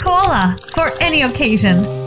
Koala for any occasion.